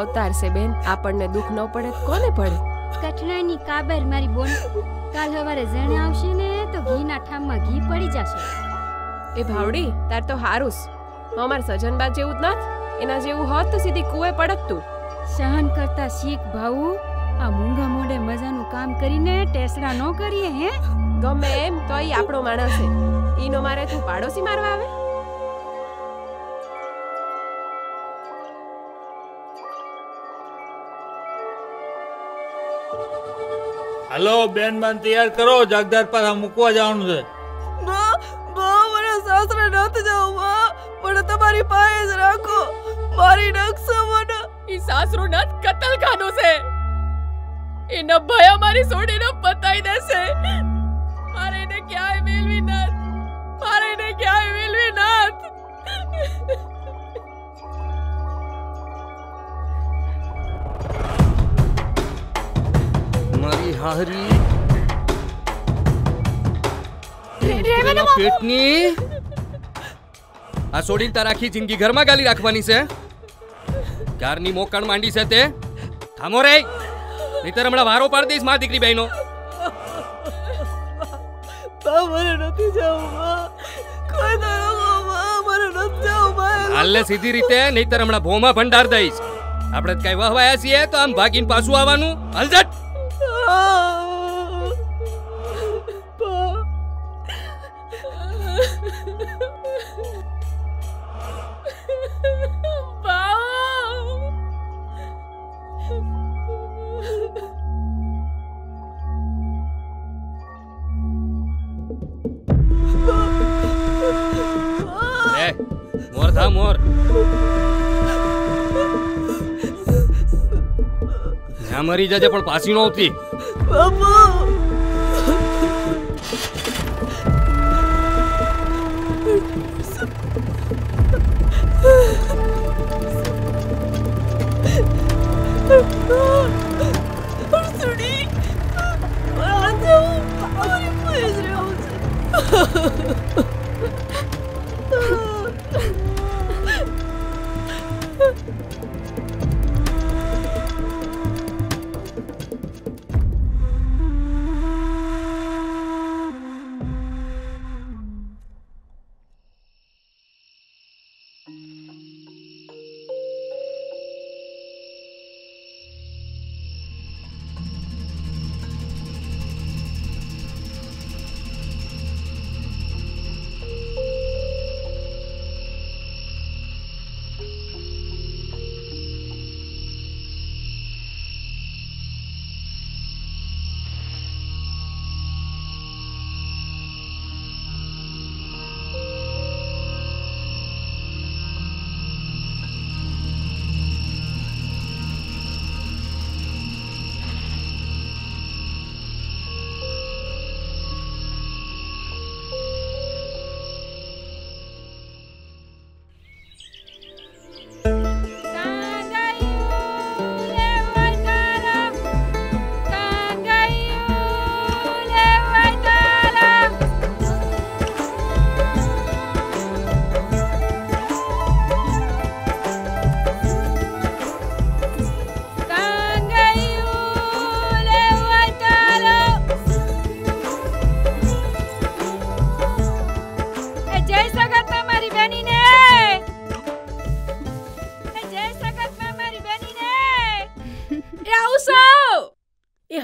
અવતાર છે બેન. આપણને દુઃખ ન પડે. કોને પડે? કઠણાઈની કાબર મારી બોન. કાલ સવારે જણે આવશે ને તો ઘીના ઠામમાં ઘી પડી જશે. એ ભાવડી તાર તો હારુસ. અમાર સજનબા જેવું જ નથ. એના જેવું હોત તો સીધી કુએ પડત તું સહન કરતા શીખ ભાऊ આ મૂંગા મોડે મજાનું કામ કરીને ટેસડા ન કરીએ હે? ગમે એમ તો ઈ આપણો માણસ છે. ઈનો મારે તું પાડોશી મારવા આવે? હાલો બેન બાન તૈયાર કરો. જગદાર પાછા મૂકવા જવાનું છે. બા બા મને સાસરે નથી જવું બા મને તમારી પાસે જ રાખો. મારી નાખશો મને ઈ સાસરું નથ કતલખાનું છે. એના ભયા અમારી સોડીને પતાઈ દેશે. મારે એને ક્યાંય મેલવી નથ. મારે એને ક્યાંય મેલવી નથ. મારી હારી પેટની આ છોડીને તાર આખી જિંદગી ઘરમાં ગાલી રાખવાની છે? ઘરની મોકણ માંડી છે તે? થામો રે. નહીતર હમણાં વારો પાડી દઈશ મા દીકરી બહેનો. નથી હાલને સીધી રીતે નહીતર હમણાં ભોમાં ભંડાર દઈશ. આપણે કઈ વહવાયા છીએ તો આમ ભાગીને પાછું આવવાનું. હાલ જટ લે મોર થા મોર મરી જજે પણ પાછી નો આવતી બાપા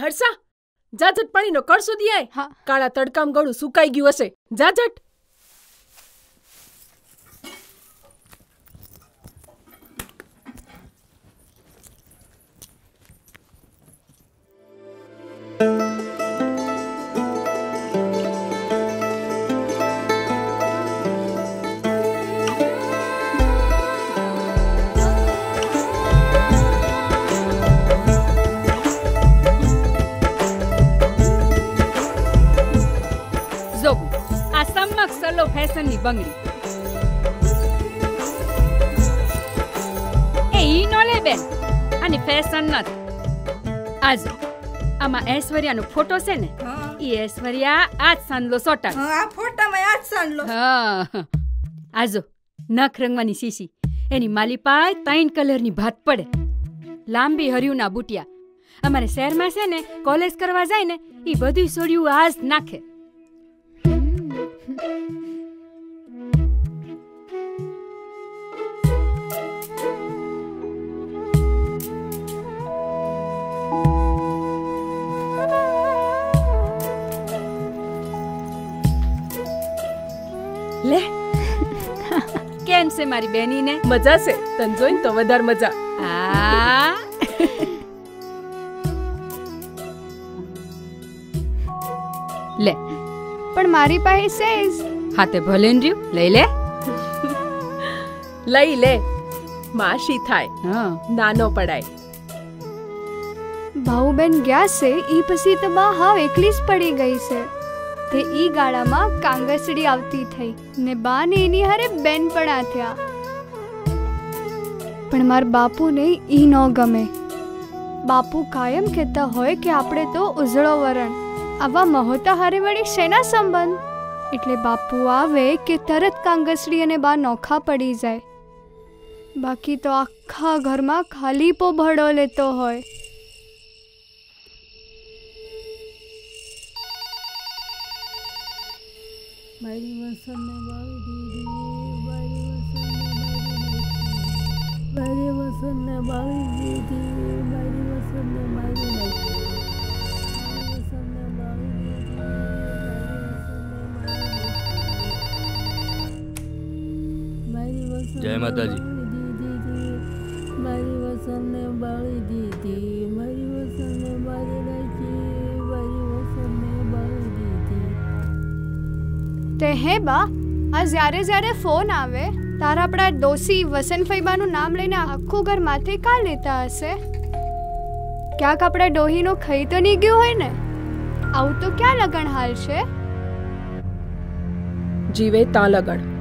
હર્ષા જા પાણીનો કળ સુધી આય. કાળા તડકામ ગળું સુકાઈ ગયું હશે. જા ફેશનની બંગડી એ ઈ નો લે બેન આની ફેશન નથી આજ આમાં ઐશ્વર્યાનો ફોટો છે ને ઈ ઐશ્વર્યા આજ સાંજલો સોટા આ ફોટામાં આજ સાંડલો હા આજો નખ રંગવાની શીશી એની માલિપાય ત્રણ કલરની ભાત પડે લાંબી હરિયુના બુટિયા અમારે શહેરમાં છે ને કોલેજ કરવા જાય ને એ બધું સોડિયું આજ નાખે છે મારી બેનીને? મજા છે. તન જોઈને તો વધારે મજા. આ. લે. પણ મારી પાસે સેઝ હાથે ભલે રહ્યું? લઈ લે. લઈ લે. માસી થાય. હા. નાનો પડાય. ભાઉબેન ગયા છે ઈ પછી તો બા હાવ એકલી જ પડી ગઈ છે. તે ઈ ગાળામાં કાંગસડી આવતી થઈ ને બા ને એની હારે બેન પણ થયા. પણ માર બાપુને ઈ ન ગમે. બાપુ કાયમ કહેતા હોય કે આપણે તો ઉજળો વરણ, આવા મહોતા હારે વળી શેના સંબંધ? એટલે બાપુ આવે કે તરત કાંગસડી અને બા નોખા પડી જાય. બાકી તો આખા ઘરમાં ખાલી પો ભડો લેતો હોય. મારી વસંતને બાળી દીધી મારી વસંતને મારી વસંતને બાળી દીધી મારી વસંતને મારી નાખી મારી વસંતને બાળી દીધી મારી વસંતને જય માતાજી. મારી વસંતને બાળી દીધી તે હે બા, આ જ્યારે જ્યારે ફોન આવે, તારા આપણા ડોસી વસંત ફૈબાનું નામ લઈને આખું ઘર માથે કા લેતા હશે? ક્યાંક આપણા ડોહીનો ખઈ તો નહીં ગયું હોય ને? આવું તો ક્યાં લગન હાલ છે? જીવે તા લગણ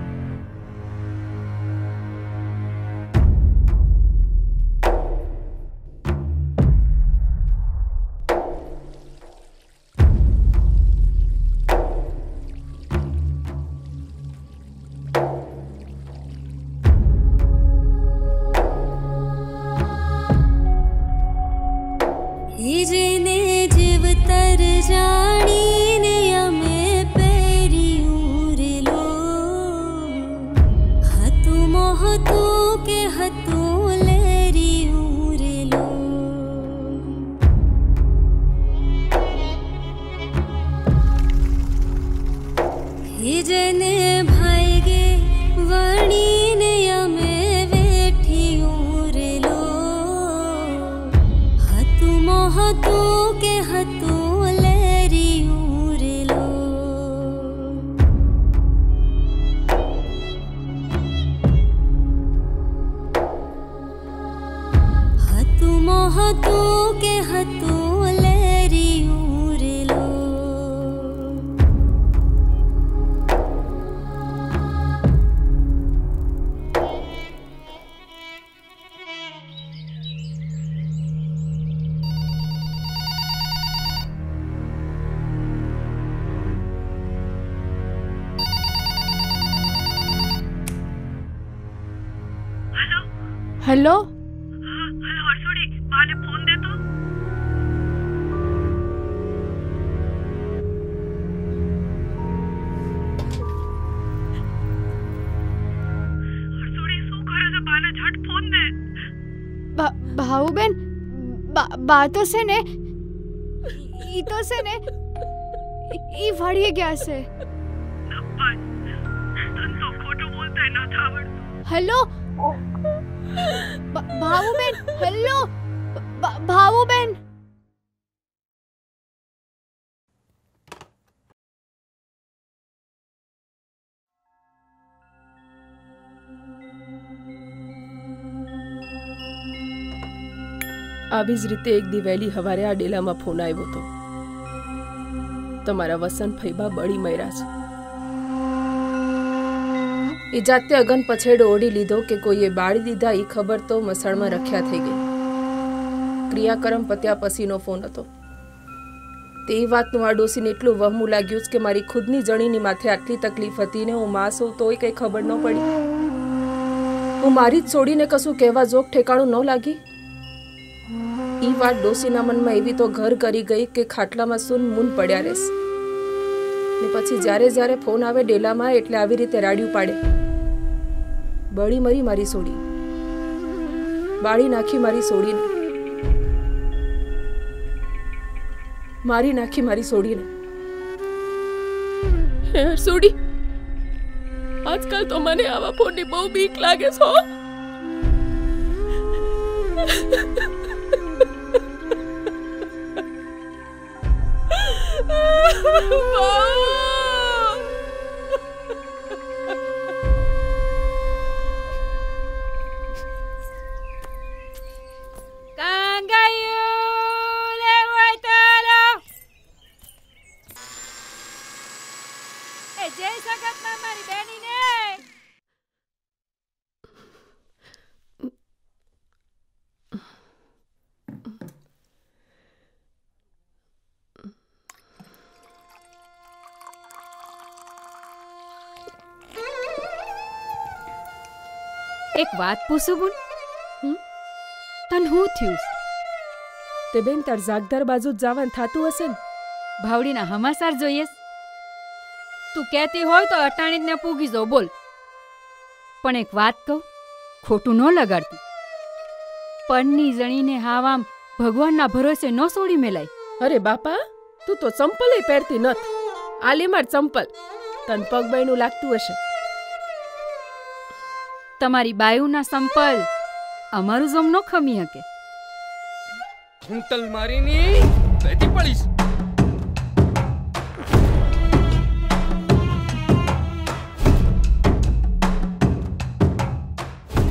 હેલો ભા- ભાઉબેન બા બા તો છે ને ઈ તો છે ને ઈ- ઈ વળી ગયા છે હેલો ભા- ભાવુબેન, હેલો! ભાવુબેન! આવી જ રીતે એક દી વહેલી હવારે આ ડેલામાં ફોન આવ્યો હતો. તમારા વસંત ફૈબા બળી મર્યા છે. એ જાતે અગન પછેડો ઓઢી લીધો કે કોઈએ બાળી દીધા એ ખબર તો મસાણમાં રખ્યા થઈ ગઈ. ક્રિયાકર્મ પત્યા પછીનો ફોન હતો. તે વાતનું આ ડોસીને એટલું વહમું લાગ્યું છે કે મારી ખુદની જણીની માથે આટલી તકલીફ હતી ને હું માં સૌ તોય કંઈ ખબર ન પડી. હું મારી જ છોડીને કશું કહેવા જોગ ઠેકાણું ન લાગી. એ વાત ડોસીના મનમાં એવી તો ઘર કરી ગઈ કે ખાટલામાં સૂન મૂન પડ્યા રહેશ. ને પછી જ્યારે જ્યારે ફોન આવે ડેલામાં એટલે આવી રીતે રાડ્યું પાડે. બળી મરી મારી સોડી. બાળી નાખી મારી સોડીને. મારી નાખી મારી સોડીને. હે સોડી આજકાલ તો મને આવા ફોનની બહુ બીક લાગે છે હો. એક વાત પૂછું બોલ? તન હું થયું તે બેન તાર જાગદાર બાજુ જ થાતું હશે ને? ભાવડીના હમાસાર જોઈએ તું કહેતી હોય તો અટાણી ને પૂગી જો બોલ. પણ એક વાત કહું, ખોટું ન લગાડતી. પણની જણીને હાવામ ભગવાનના ભરોસે ન છોડી મેલાય. અરે બાપા, તું તો ચંપલે પહેરતી નથ. આલે માર ચંપલ. તન પગ બહેનું લાગતું હશે. તમારી બાયુના સંપલ અમારું જમ નો ખમી હકે ખૂંટલ મારીની બેટી પડીશ.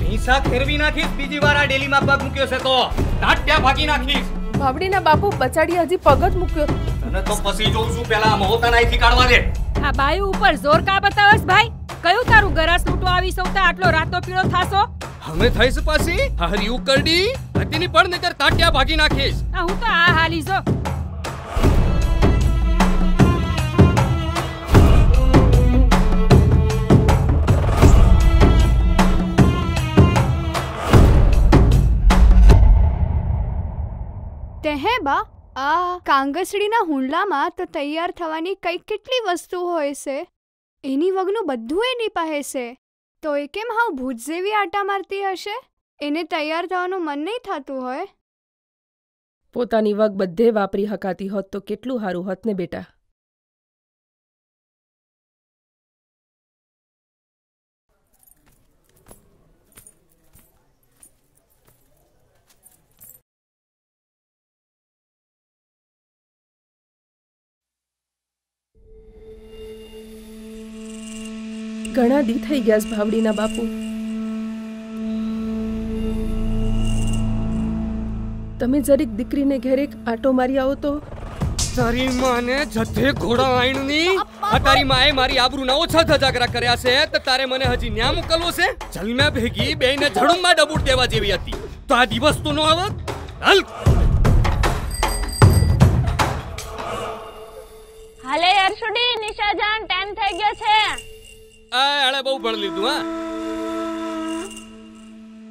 હિંસા ફેરવી નાખીશ બીજી વાર આ ડેલીમાં પગ મૂક્યો છે તો. ટાટ્યા ભાગી નાખીશ. ભાવડીના બાપુ બચાડી હજી પગ જ મૂક્યો. તને તો પછી જોઉં છું પેલા મહોતાના અહીંથી કાઢવા દે. આ બાયુ ઉપર જોર કા બતાવસ ભાઈ? કયું તારું ગરાસ લૂંટવા આવી સૌતા આટલો રાતો પીળો થાસો હવે થઈશ પાછી હરી કરડી હતીની પણ નગર તાટ્યા ભાગી નાખીશ. આ હું તો આ હાલી જો. તે બા આ કાંગસડીના હુંડલામાં તો તૈયાર થવાની કઈ કેટલી વસ્તુ હોય છે? એની વગનું બધું એની પાસે છે. તો એ કેમ હાવ ભૂત જેવી આટા મારતી હશે? એને તૈયાર થવાનું મન નહીં થતું હોય? પોતાની વગ બધે વાપરી હકાતી હોત તો કેટલું સારું હોત ને બેટા? ઘણા દી થઈ ગયા ભાવડીના બાપુ. તમે જરીક દીકરીને ઘેરે એક આટો મારી આવો તો. તારી માને જથે ઘોડા આઈણની આ તારી માએ મારી આબરૂના ઓછા ધજાગરા કર્યા છે તો તારે મને હજી ન્યા મોકલવો છે? જલમ્યા ભેગી બેને ઝડુંમાં ડબૂટ દેવા જેવી હતી. તો આ દિવસ તો નો આવત? હાલ. હાલે યાર નિશા જાન ટાઈમ થઈ ગયો છે. આ એણે બહુ ભણ લીધું, હા.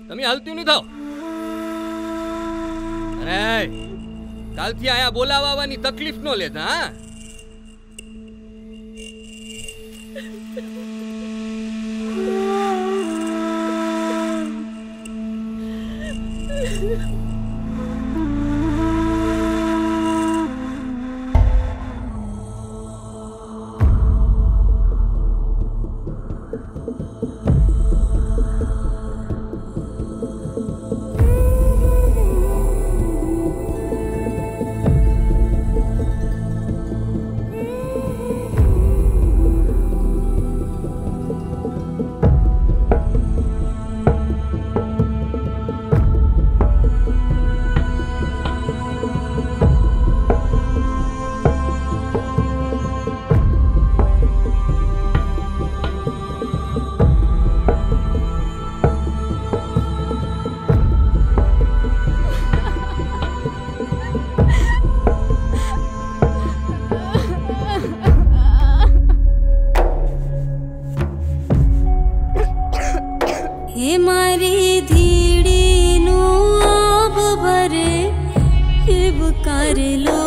તમે હાલતી નહીં થાવ. અરે, કાલથી આયા બોલાવવાની તકલીફ ન લેતા, હે. હિબકાર લો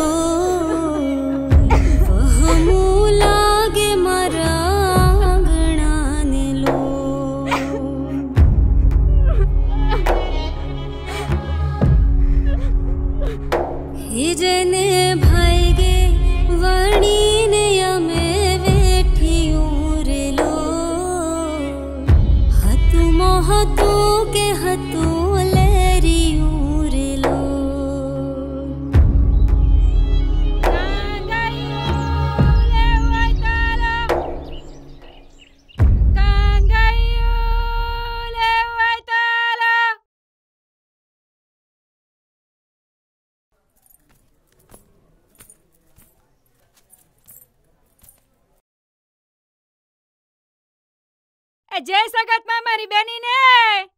એ જય સગતમાં મારી બેનીને!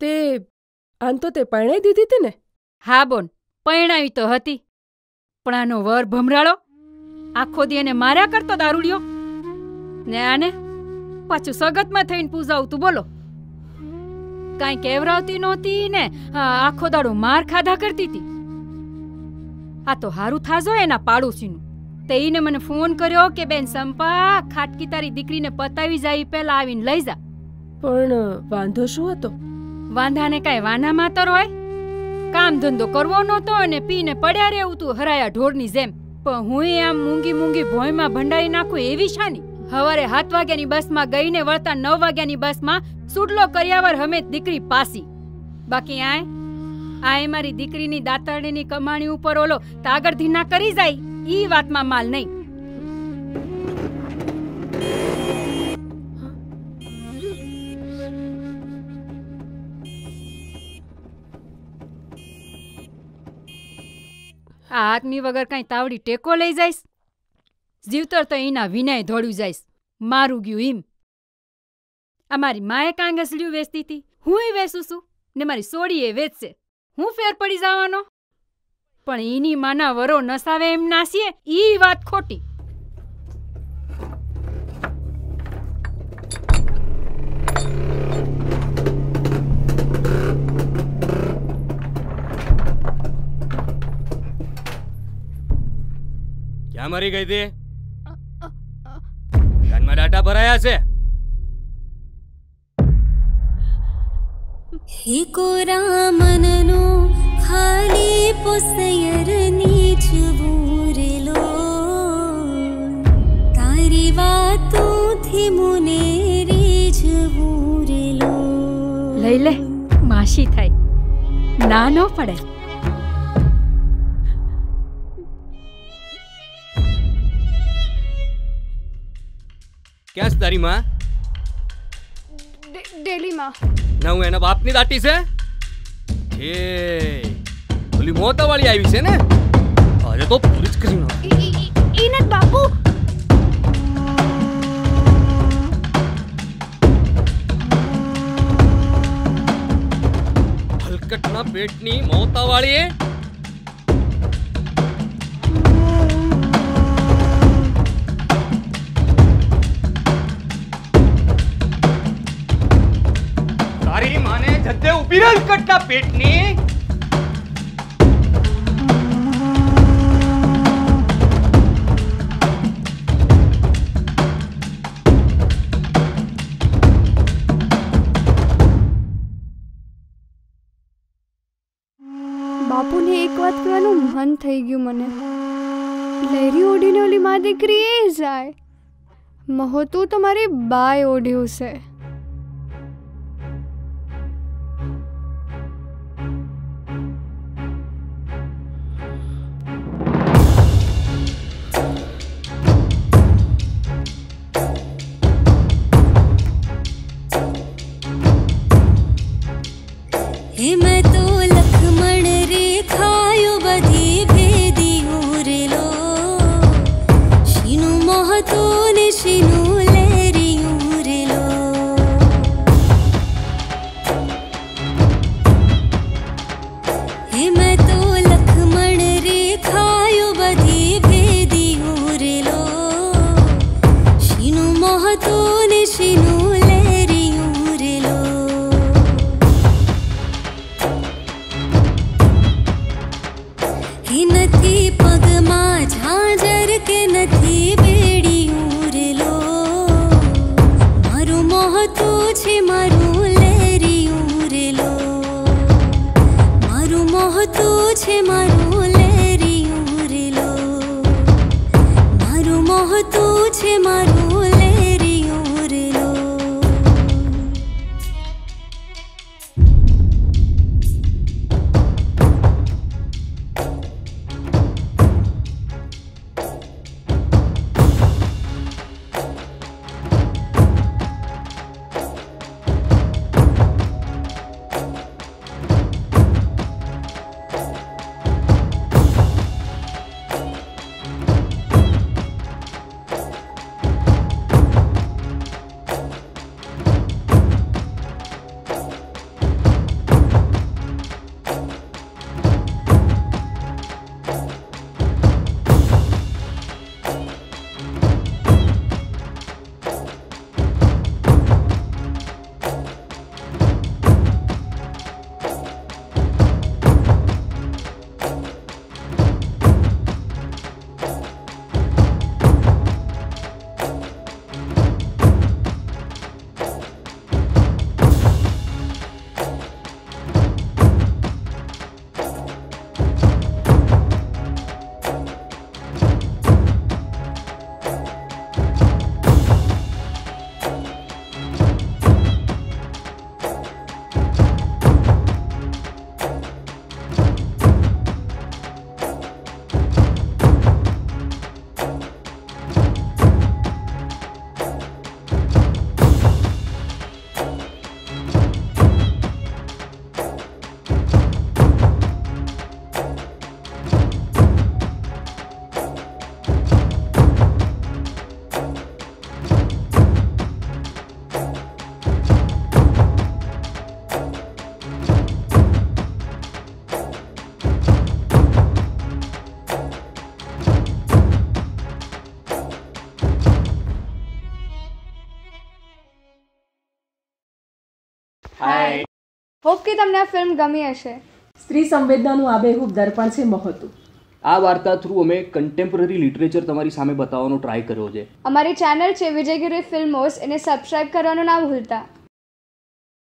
તે આમ તો તે પરણાઈ દીધી હતી ને? હા બોન પરણાવી તો હતી. પણ આનો વર ભમરાળો આખો દી એને માર્યા કરતો દારૂડિયો. ને આને પાછું સગતમાં થઈને પૂજાવતું બોલો. કાંઈ કેવરાવતી નહોતી ને આખો દાડો માર ખાધા કરતી હતી આ તો હારું થાજો એના પાડોશીનું. તે એને મને ફોન કર્યો કે બેન સંપા ખાટકી તારી દીકરીને પતાવી જાય પહેલા આવીને લઈ જા. પણ વાંધો શું હતો? વાંધાને કાંઈ વાના માતર હોય? કામ ધંધો કરવો નહોતો અને પીને પડ્યા રહેવું તું હરાયા ઢોરની જેમ. પણ હું આમ મૂંગી મૂંગી ભોયમાં ભંડારી નાખું એવી શાની? હવારે સાત વાગ્યાની બસમાં ગઈને વળતા નવ વાગ્યાની બસમાં સુડલો કર્યાવર હમે દીકરી પાસી. બાકી આય આય મારી દીકરીની દાતરડીની કમાણી ઉપર ઓલો તાગર ધીના કરી જાય, ઈ વાતમાં માલ નહીં. આ આદમી વગર કઈ તાવડી ટેકો લઈ જાઈશ? જીવતર તો એના વિનાય ધોળ્યું જાઈશ. મારું ગયું એમ અમારી માએ કાંગસલિયું વેચતી હતી હું એ વેચું છું? ને મારી સોડી એ વેચશે. હું ફેર પડી જવાનો? પણ એની માના વરો નસાવે એમ નાસીએ ઈ વાત ખોટી. ક્યાં મરી ગઈ હતી કાનમાં ડાટા ભરાયા છે. હે કોરા મનનું ખાલી પોસયર નીચવું રેલો તારી વાતોથી મુને રીઝવું રેલો લઈ લે માસી થાય. ના ન પડે. ક્યાં છે તારી માં? ડેલીમાં ના હું એના બાપની દાટી છે? એ ઓલી મોતાવાળી આવી છે ને? અરે તો પૂરી જ કરી ના ઈને બાપુ. હલકટના પેટની મોતાવાળી હલકટના પેટની બાપુને એક વાત કહેવાનું મન થઈ ગયું મને. લહેરી ઓઢીને ઓલી મા દીકરી એ જાય. મહોતું તો મારી બાય ઓઢ્યું છે મોહતું છે મારું હોપ કે તમને આ ફિલ્મ ગમી હશે. સ્ત્રી સંવેદનાનું આબેહૂબ દર્પણ છે મહત્વ. આ વાર્તા થ્રુ અમે કન્ટેમ્પરરી લિટરેચર તમારી સામે બતાવવાનો ટ્રાય કર્યો છે. અમારી ચેનલ છે વિજયગીરી ફિલ્મોસ એને સબસ્ક્રાઇબ કરવાનું ના ભૂલતા.